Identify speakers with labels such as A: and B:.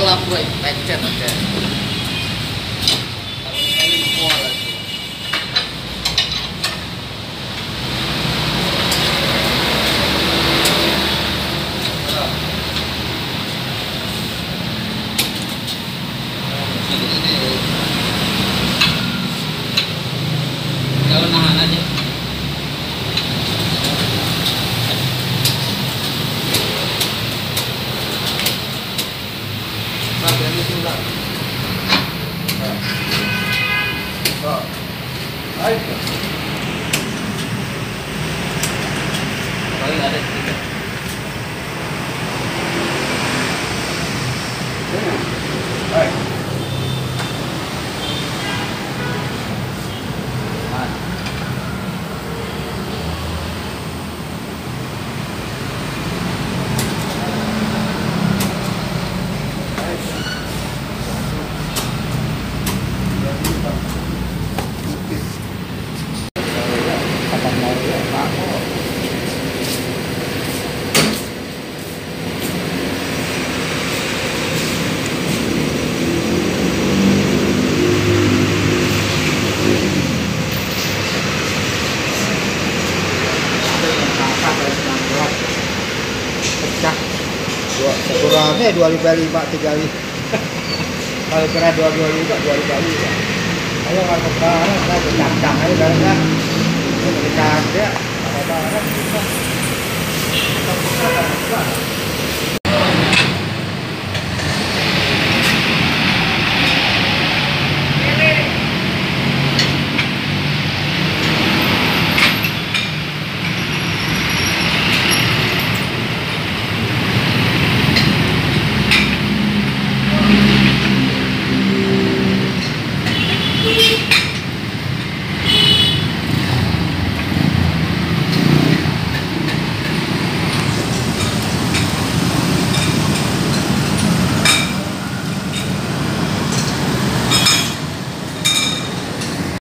A: gelap gue pencet
B: aja ಆಯ್ತು pecah. Dua lima lima tiga lima. Kalau kena dua dua lima dua lima lima. Ayo kalau sekarang saya bercangcang aja karena Ganda. Mababa lang dito. Ito po sa